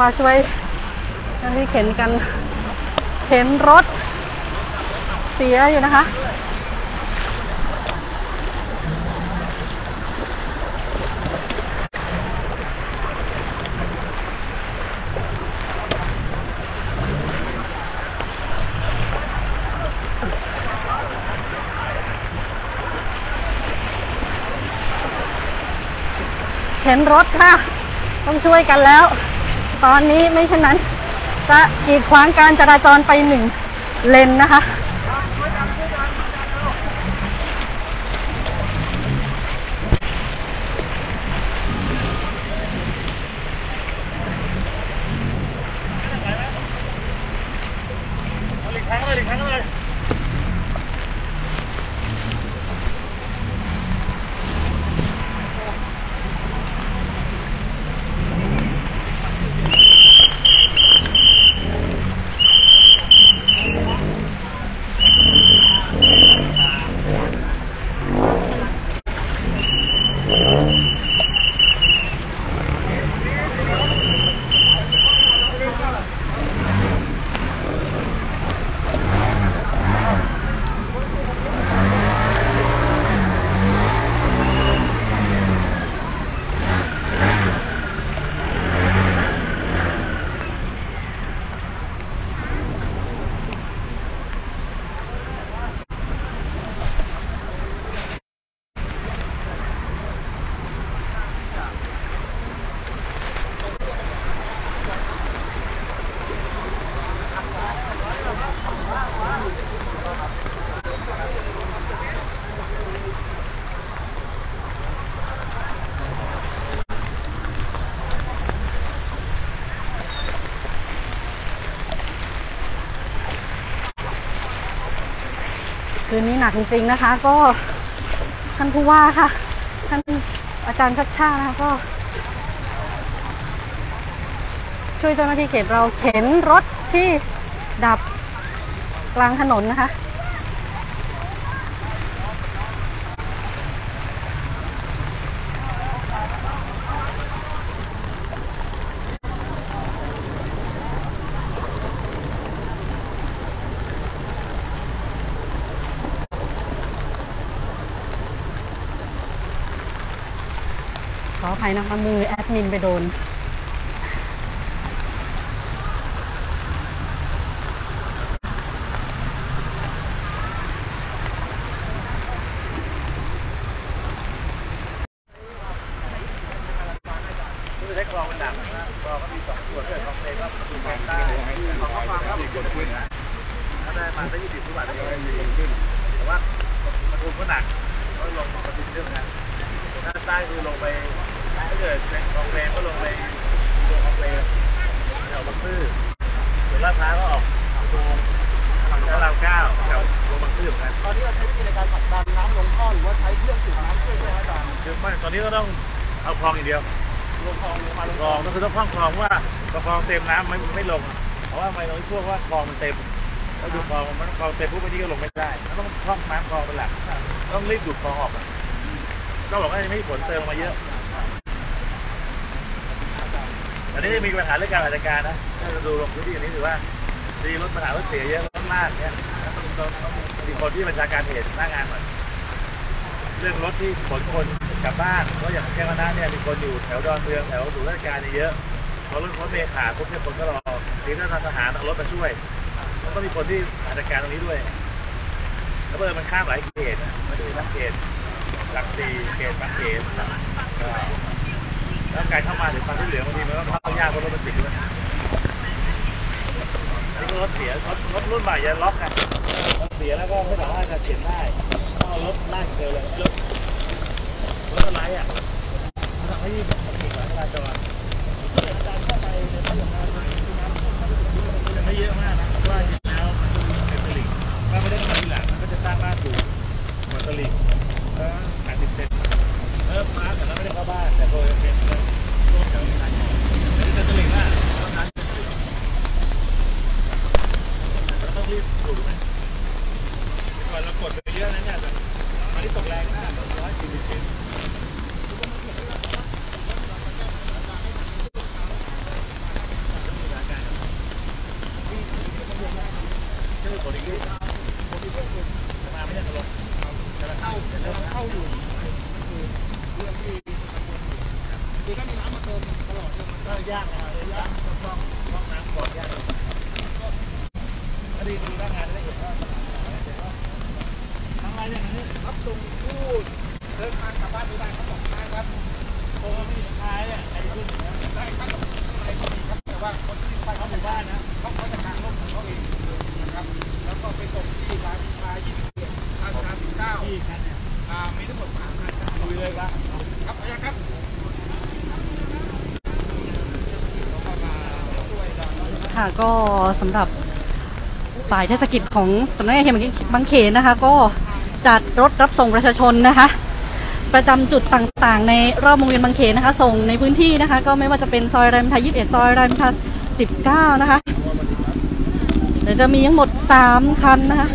ว่าช่วยเจ้าหน้าที่เข็นกัน เข็นรถ เสียอยู่นะคะ เข็นรถค่ะ ต้องช่วยกันแล้ว ตอนนี้ไม่เช่นนั้นจะกีดขวางการจราจรไปหนึ่งเลนนะคะ คืนนี้หนักจริงๆนะคะ ก็ท่านผู้ว่าค่ะ ท่านอาจารย์ชัดชาตินะคะก็ ช่วยเจ้าหน้าที่เขตเราเข็นรถที่ดับกลางถนนนะคะ ออภัยนะคะมือแอดมินไปโดนคื อใช้กรองมันหนักนะกรองก็มีสองส่วนด้วยกรองเต็มก็คือความได้กรองความก็มีส่วนขึ้นนะถ้าได้มาได้ยี่สิบทุกบาทได้ยี่สิบขึ้นแต่ว่าประทุนก็หนักก็ลงประทุนเรื่องนะถ้าใต้คือลงไปถ้าเกิดเป็นกรองแรงก็ลงไปตัวกรองแรงแถวบางซื่อส่วนลาดพร้าวก็ออกตรงพระรามเก้าแถวโรงบางซื่อเหมือนกันตอนนี้เราใช้วิธีในการผลักดันน้ำลงท่อหรือว่าใช้เครื่องสูบน้ำช่วยไหมอาจารย์คือไม่ตอนนี้ก็ต้องเอาคลองอย่างเดียวลงคลองลงมาลงคลองก็คือต้องคล้องคลองว่าพอคลองเต็มน้ำไม่ไม่ลง เพราะว่าไม่เราพวกว่าคลองมันเต็มแล้วดูคลองมันคลองเต็มปุ๊บไอ้นี่ก็ลงไม่ได้มันต้องคล้องน้ำคลองเป็นหลักต้องรีบดูดคลองออกก็บอกว่ายังไม่มีฝนเติมมาเยอะ อันนี้จะมีปัญหาเรื่องการจัดการนะ ถ้าเราดูลงพื้นที่อันนี้ถือว่าดีรถปัญหารถเสียเยอะรถลากเนี่ยต้องต้องมีคนที่บัญชาการเหตุหน้างานหน่อยเรื่องรถที่ขนคนกลับบ้านเพราะอย่างแค่นคณะเนี่ยมีคนอยู่แถวดอนเมืองแถวศูนย์ราชการเยเยอะพอรถรถเมล์ขาดปุ๊บเนี่ยคนก็รอทีนี้ทางทหารเอารถมาช่วยมันต้องมีคนที่จัดการตรงนี้ด้วยแล้วเบอร์มันข้ามหลายเขตนะมันอยู่ทั้งเขตหลักสี่เขตบางเขตก็ แล้วการเข้ามาหรือความที่เหลือบางทีมันก็เข้ายากเพราะรถมันติดด้วยนี่ก็รถเสียรถรถรุ่นใหม่จะล็อกไงรถเสียแล้วก็ไม่สามารถจะเขียนได้ต้องรถลากเร็วเลยรถรถอะไรอะทำให้แบบมันติดหลายจราจรยังไม่เยอะม เาอยู่คือเรื่องที่คือถ้ามีน้ำมาเติมตลอดเนี่ยมันก็ยากนะยากต้องต้องต้องน้ำก่อนยากก็ดีดูหน้างานได้เห็นว่าทั้งไรเนี่ยนี่รับตรงพูดเดินทางกลับบ้านไม่ได้ครับผมได้ครับโอ้ไม่ได้ท้ายอะไอ้คุณได้ครับอะไรก็มีครับแต่ว่าคนที่ไปเขาหมู่บ้านนะ ค่ะ ก็สำหรับฝ่ายเทศกิจของสำนักงานเขตบางเขนนะคะ ก็จัดรถรับส่งประชาชนนะคะ ประจำจุดต่างๆ ในรอบวงเวียนบางเขนนะคะ ส่งในพื้นที่นะคะ ก็ไม่ว่าจะเป็นซอยรามอิบเอ็ดซอยรามอิบเก้านะคะเดี๋ยวจะมีทั้งหมด3คันนะคะ